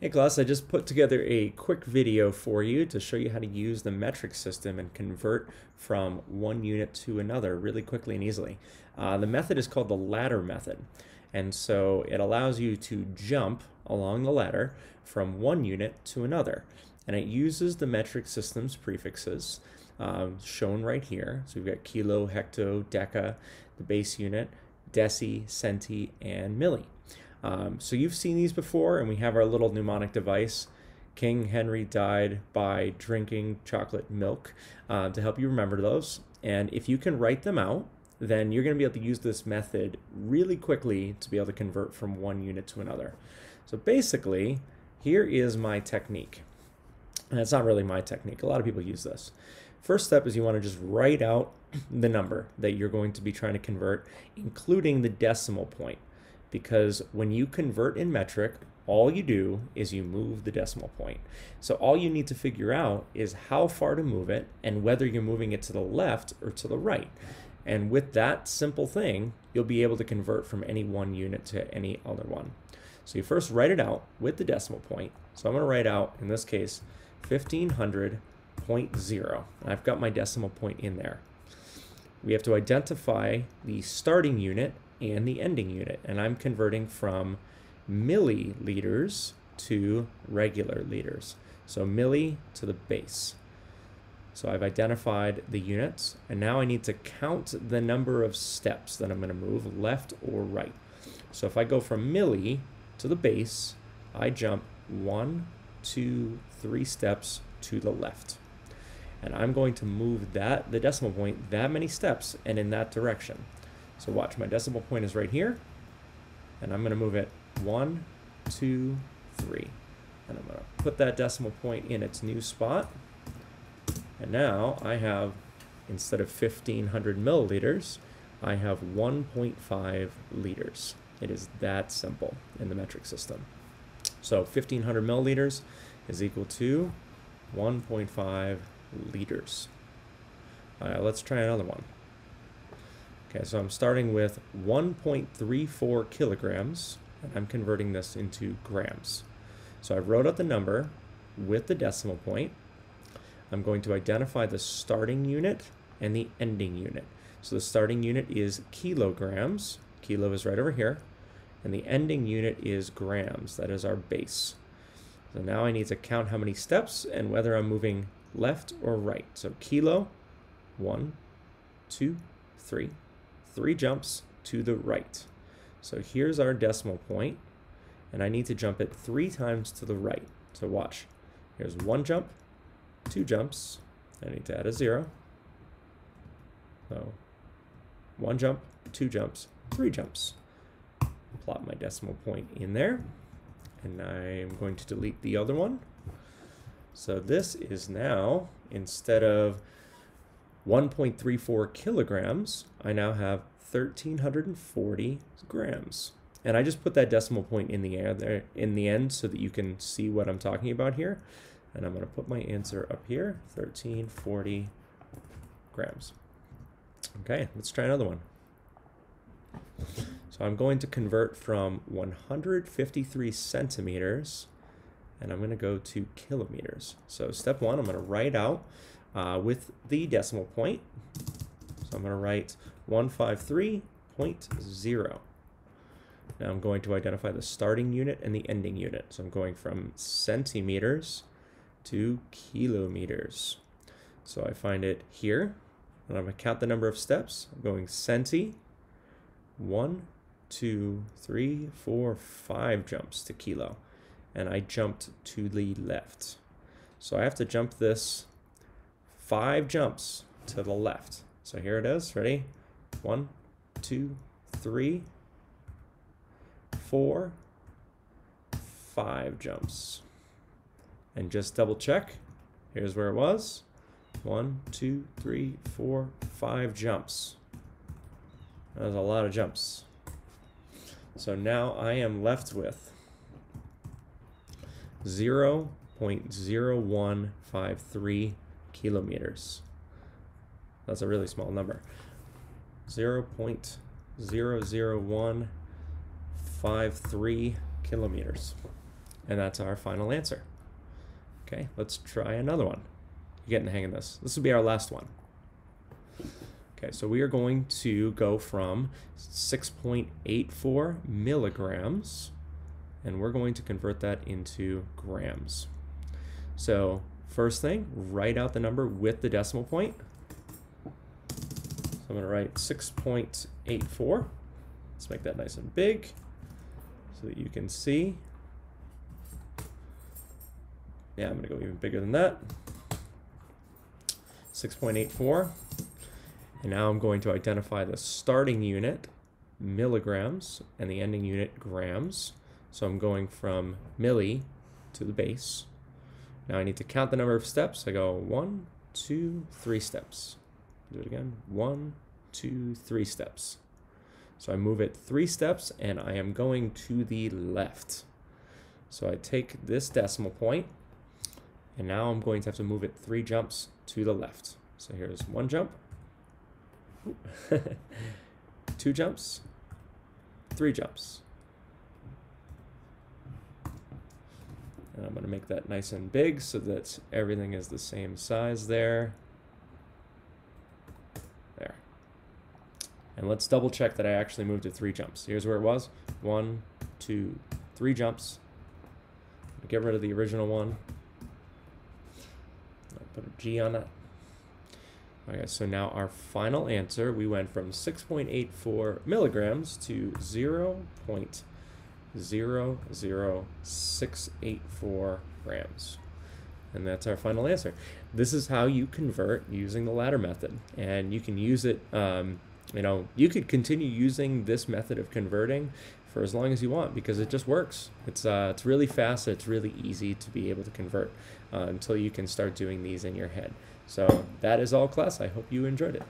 Hey class, I just put together a quick video for you to show you how to use the metric system and convert from one unit to another really quickly and easily. Uh, the method is called the ladder method. And so it allows you to jump along the ladder from one unit to another. And it uses the metric system's prefixes um, shown right here. So we've got kilo, hecto, deca, the base unit, deci, centi, and milli. Um, so you've seen these before, and we have our little mnemonic device. King Henry died by drinking chocolate milk uh, to help you remember those. And if you can write them out, then you're going to be able to use this method really quickly to be able to convert from one unit to another. So basically, here is my technique. And it's not really my technique. A lot of people use this. First step is you want to just write out the number that you're going to be trying to convert, including the decimal point because when you convert in metric, all you do is you move the decimal point. So all you need to figure out is how far to move it and whether you're moving it to the left or to the right. And with that simple thing, you'll be able to convert from any one unit to any other one. So you first write it out with the decimal point. So I'm to write out, in this case, 1500.0. I've got my decimal point in there. We have to identify the starting unit and the ending unit. And I'm converting from milliliters to regular liters. So milli to the base. So I've identified the units, and now I need to count the number of steps that I'm going to move left or right. So if I go from milli to the base, I jump one, two, three steps to the left. And I'm going to move that the decimal point that many steps and in that direction. So watch, my decimal point is right here, and I'm gonna move it one, two, three. And I'm gonna put that decimal point in its new spot. And now I have, instead of 1500 milliliters, I have 1.5 liters. It is that simple in the metric system. So 1500 milliliters is equal to 1.5 liters. Let's try another one. Okay, so I'm starting with 1.34 kilograms, and I'm converting this into grams. So I wrote out the number with the decimal point. I'm going to identify the starting unit and the ending unit. So the starting unit is kilograms. Kilo is right over here. And the ending unit is grams. That is our base. So now I need to count how many steps and whether I'm moving left or right. So kilo, one, two, three, three jumps to the right. So here's our decimal point, and I need to jump it three times to the right. So watch. Here's one jump, two jumps. I need to add a zero. So one jump, two jumps, three jumps. Plot my decimal point in there, and I'm going to delete the other one. So this is now, instead of 1.34 kilograms, I now have 1,340 grams. And I just put that decimal point in the air there in the end so that you can see what I'm talking about here. And I'm going to put my answer up here, 1340 grams. Okay, let's try another one. So I'm going to convert from 153 centimeters and I'm going to go to kilometers. So step one, I'm going to write out uh, with the decimal point. So I'm going to write 153.0. Now I'm going to identify the starting unit and the ending unit. So I'm going from centimeters to kilometers. So I find it here, and I'm going to count the number of steps. I'm going centi, one, two, three, four, five jumps to kilo. And I jumped to the left. So I have to jump this five jumps to the left. So here it is. Ready? One, two, three, four, five jumps. And just double check. Here's where it was. One, two, three, four, five jumps. That was a lot of jumps. So now I am left with 0 0.0153 kilometers. That's a really small number. 0 0.00153 kilometers. And that's our final answer. Okay, let's try another one. You're getting the hang of this. This will be our last one. Okay, so we are going to go from 6.84 milligrams, and we're going to convert that into grams. So first thing, write out the number with the decimal point. So I'm going to write 6.84. Let's make that nice and big so that you can see. Yeah, I'm going to go even bigger than that. 6.84. And now I'm going to identify the starting unit, milligrams, and the ending unit, grams. So I'm going from milli to the base. Now I need to count the number of steps. I go one, two, three steps. Do it again. One, two, three steps. So I move it three steps and I am going to the left. So I take this decimal point and now I'm going to have to move it three jumps to the left. So here's one jump, two jumps, three jumps. And I'm going to make that nice and big so that everything is the same size there. There. And let's double check that I actually moved it three jumps. Here's where it was. One, two, three jumps. Get rid of the original one. I'll put a G on it. Okay, so now our final answer, we went from 6.84 milligrams to 0. 0.00684 grams. And that's our final answer. This is how you convert using the ladder method. And you can use it, um, you know, you could continue using this method of converting for as long as you want because it just works. It's, uh, it's really fast, it's really easy to be able to convert uh, until you can start doing these in your head. So that is all class. I hope you enjoyed it.